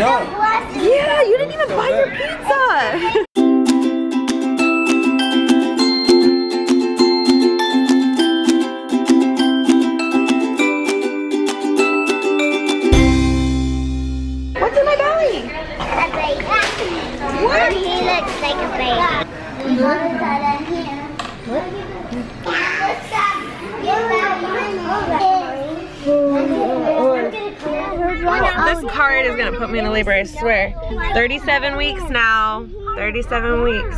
Yeah, you didn't even buy your pizza. What's in my belly? A baby. What? He looks like a baby. What's that in This card is gonna put me in the labor, I swear. 37 weeks now. 37 weeks.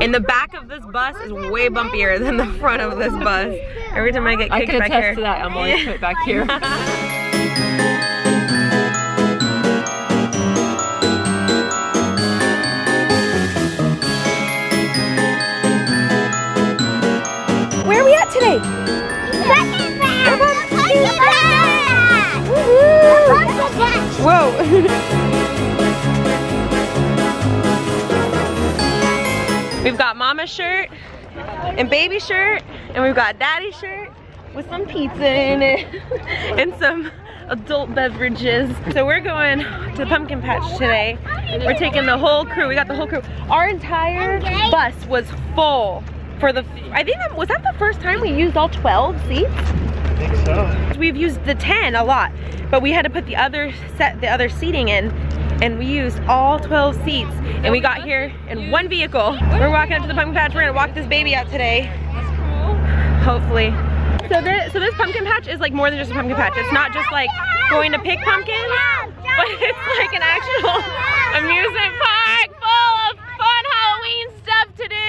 And the back of this bus is way bumpier than the front of this bus. Every time I get kicked I kicked can attest to that. I'm always put back here. Whoa. we've got mama shirt and baby shirt and we've got daddy shirt with some pizza in it and some adult beverages. So we're going to the Pumpkin Patch today. We're taking the whole crew. We got the whole crew. Our entire bus was full for the, I think that, was that the first time we used all 12 seats? Think so. We've used the 10 a lot, but we had to put the other set, the other seating in, and we used all 12 seats, and we got here in one vehicle. We're walking up to the pumpkin patch. We're gonna walk this baby out today. Hopefully. So this, so this pumpkin patch is like more than just a pumpkin patch. It's not just like going to pick pumpkins, but it's like an actual amusement park full of fun Halloween stuff to do.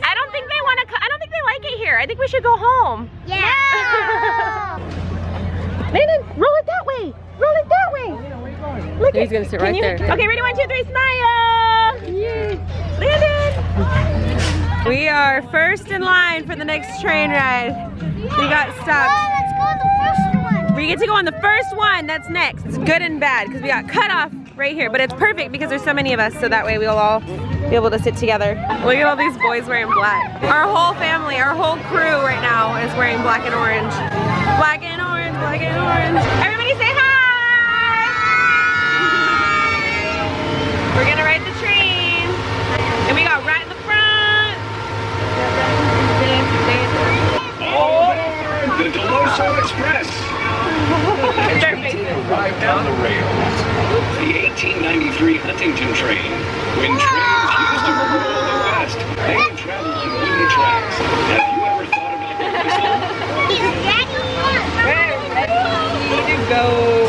I don't think they want to. I don't think they like it here. I think we should go home. Yeah. Landen, roll it that way. Roll it that way. Look He's gonna sit right you- there. Okay, ready? One, two, three, smile. Yay. Landen. We are first in line for the next train ride. We got stopped. Oh, let's go to the first one. We get to go on the first one. That's next. It's good and bad because we got cut off right here, but it's perfect because there's so many of us, so that way we'll all be able to sit together. Look at all these boys wearing black. Our whole family, our whole crew right now is wearing black and orange. Black and orange, black and orange. Everybody say hi! We're gonna ride the train. And we got right in the front. The Dell'Osso Express. Their faces. Arrived on the rails. The 1893 Huntington train. When trains used to rule the West, they traveled on wooden tracks. Have you ever thought about their whistle? Ready to go.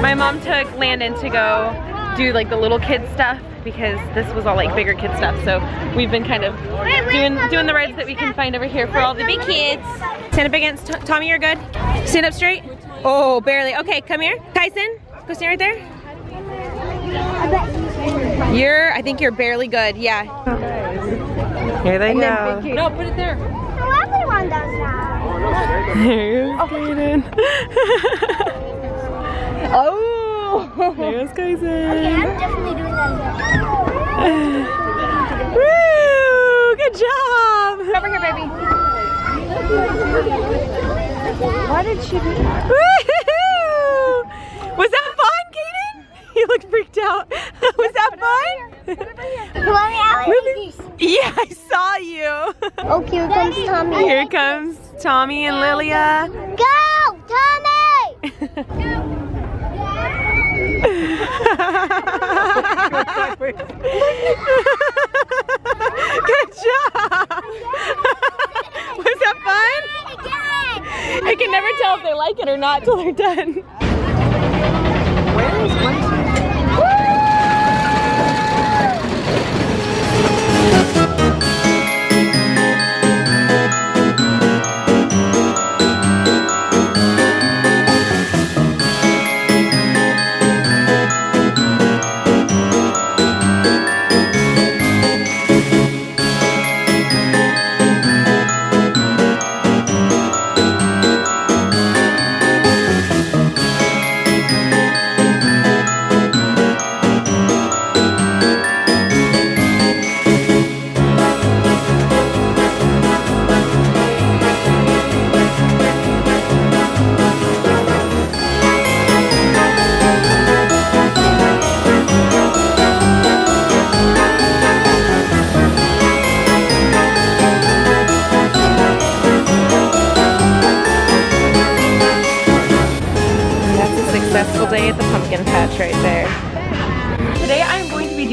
My mom took Landen to go do like the little kid stuff because this was all like bigger kid stuff. So we've been kind of doing doing the rides that we can find over here for all the big kids. Stand up against T- Tommy. You're good. Stand up straight. Oh, barely. Okay, come here, Kyson. Go stand right there. You're. I think you're barely good. Yeah. Here they go. No, put it there. Everyone does that. There's Kaden. Oh. There's Okay, Kaden. I'm definitely doing that. Woo! Good job. Over here, baby. What did she do? Woo! Was that fun, Kaden? You looked freaked out. Was that fun? Mommy, I Really? Yeah, I saw you. Oh, here comes Tommy. Here comes Tommy and Lilia. Go, Tommy! Good job. Was that fun? Again! Tell if they like it or not till they're done.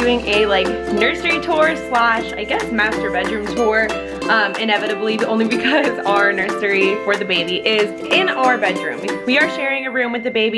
doing a like nursery tour slash I guess master bedroom tour um, inevitably only because our nursery for the baby is in our bedroom. We are sharing a room with the baby